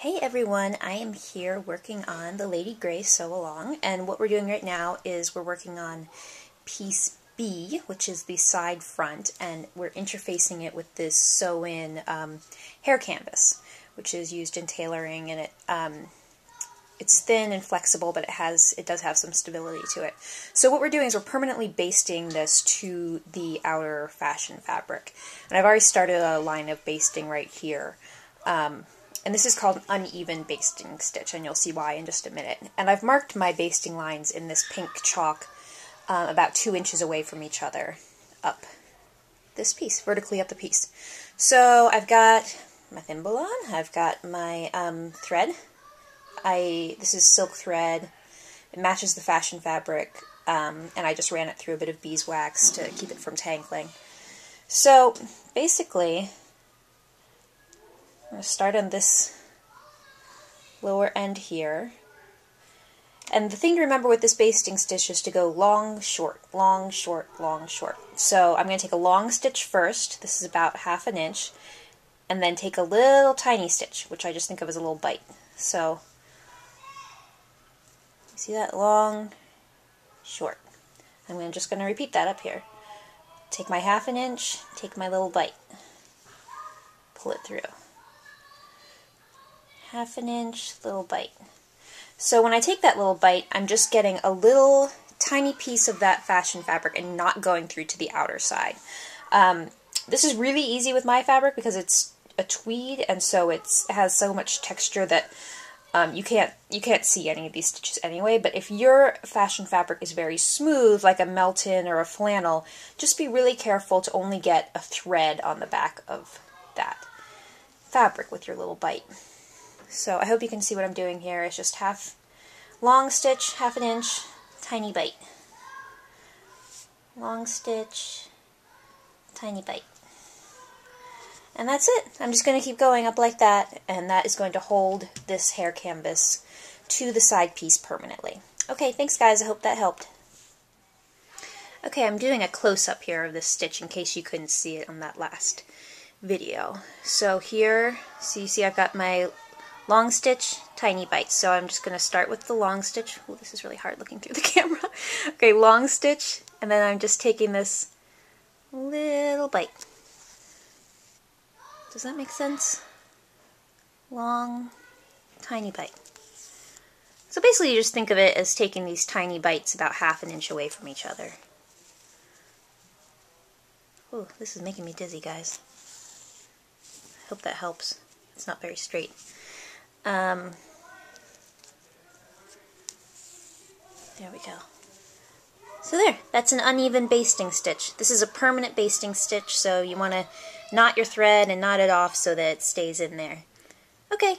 Hey everyone, I am here working on the Lady Grey Sew Along, and what we're doing right now is we're working on piece B, which is the side front, and we're interfacing it with this sew-in um, hair canvas, which is used in tailoring, and it um, it's thin and flexible, but it has it does have some stability to it. So what we're doing is we're permanently basting this to the outer fashion fabric, and I've already started a line of basting right here. Um, and this is called an uneven basting stitch, and you'll see why in just a minute. And I've marked my basting lines in this pink chalk uh, about two inches away from each other up this piece, vertically up the piece. So I've got my thimble on, I've got my um, thread. I This is silk thread. It matches the fashion fabric, um, and I just ran it through a bit of beeswax to keep it from tangling. So basically, I'm going to start on this lower end here. And the thing to remember with this basting stitch is to go long, short, long, short, long, short. So I'm going to take a long stitch first, this is about half an inch, and then take a little tiny stitch, which I just think of as a little bite. So, you see that? Long, short. I'm just going to repeat that up here. Take my half an inch, take my little bite, pull it through half an inch, little bite. So when I take that little bite, I'm just getting a little tiny piece of that fashion fabric and not going through to the outer side. Um, this is really easy with my fabric because it's a tweed and so it has so much texture that um, you can't you can't see any of these stitches anyway. But if your fashion fabric is very smooth, like a Melton or a flannel, just be really careful to only get a thread on the back of that fabric with your little bite. So I hope you can see what I'm doing here. It's just half long stitch, half an inch, tiny bite. Long stitch, tiny bite. And that's it. I'm just going to keep going up like that, and that is going to hold this hair canvas to the side piece permanently. Okay, thanks guys. I hope that helped. Okay, I'm doing a close-up here of this stitch in case you couldn't see it on that last video. So here, so you see I've got my long stitch, tiny bites. So I'm just going to start with the long stitch. Oh, this is really hard looking through the camera. okay, long stitch, and then I'm just taking this little bite. Does that make sense? Long, tiny bite. So basically you just think of it as taking these tiny bites about half an inch away from each other. Oh, this is making me dizzy, guys. I hope that helps. It's not very straight. Um, there we go. So there, that's an uneven basting stitch. This is a permanent basting stitch, so you want to knot your thread and knot it off so that it stays in there. Okay.